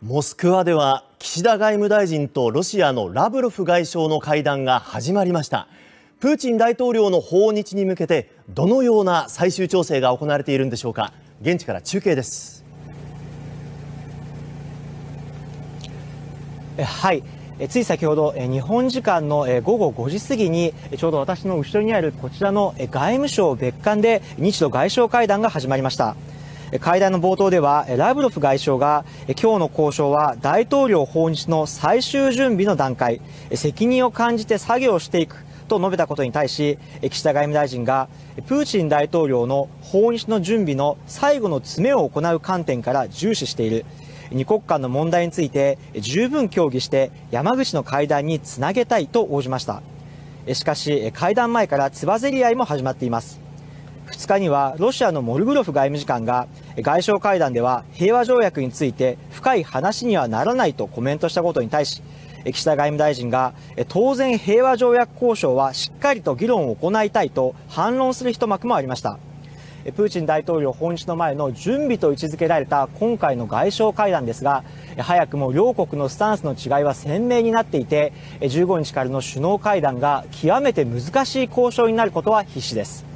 モスクワでは岸田外務大臣とロシアのラブロフ外相の会談が始まりました。プーチン大統領の訪日に向けてどのような最終調整が行われているんでしょうか。現地から中継です。はい。つい先ほど日本時間の午後5時過ぎにちょうど私の後ろにあるこちらの外務省別館で日露外相会談が始まりました。会談の冒頭ではラブロフ外相が今日の交渉は大統領訪日の最終準備の段階責任を感じて作業していくと述べたことに対し岸田外務大臣がプーチン大統領の訪日の準備の最後の詰めを行う観点から重視している。二国間の問題について十分協議して山口の会談につなげたいと応じました。しかし会談前からつばぜり合いも始まっています。2日にはロシアのモルグロフ外務次官が外相会談では平和条約について深い話にはならないとコメントしたことに対し岸田外務大臣が当然平和条約交渉はしっかりと議論を行いたいと反論する一幕もありました。プーチン大統領訪日の前の準備と位置づけられた今回の外相会談ですが早くも両国のスタンスの違いは鮮明になっていて15日からの首脳会談が極めて難しい交渉になることは必至です。